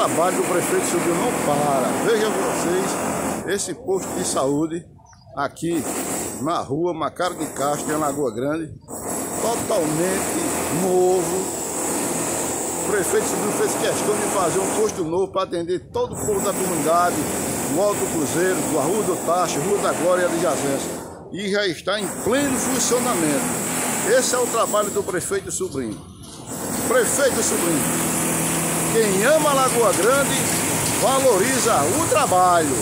trabalho do prefeito Subiu não para. Vejam vocês esse posto de saúde aqui na rua Macaro de Castro, em Lagoa Grande, totalmente novo. O prefeito Subiu fez questão de fazer um posto novo para atender todo o povo da comunidade, do Alto Cruzeiro, da Rua do Tacho, Rua da Glória e Adjacência. E já está em pleno funcionamento. Esse é o trabalho do prefeito Sobrinho. Prefeito Sobrinho, quem ama Lagoa Grande valoriza o trabalho.